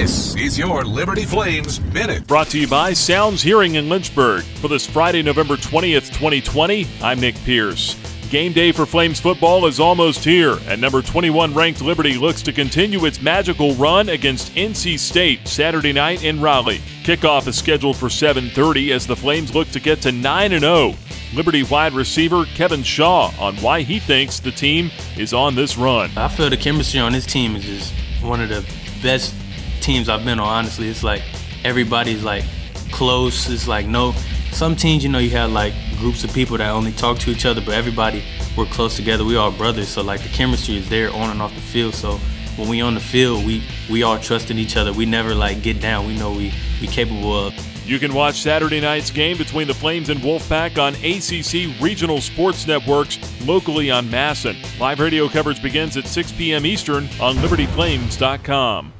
This is your Liberty Flames Minute. Brought to you by Sounds Hearing in Lynchburg. For this Friday, November 20th, 2020, I'm Nick Pierce. Game day for Flames football is almost here, and number 21 ranked Liberty looks to continue its magical run against NC State Saturday night in Raleigh. Kickoff is scheduled for 7:30 as the Flames look to get to 9 0. Liberty wide receiver Kevin Shaa on why he thinks the team is on this run. I feel the chemistry on this team is just one of the best teams I've been on. Honestly, it's like everybody's like close. It's like no. Some teams, you know, you have like groups of people that only talk to each other, but everybody we're close together. We all brothers, so like the chemistry is there on and off the field. So when we on the field, we we all trust in each other. We never like get down. We know we we capable of. You can watch Saturday night's game between the Flames and Wolfpack on ACC Regional Sports Networks locally on Masson. Live radio coverage begins at 6 p.m. Eastern on LibertyFlames.com.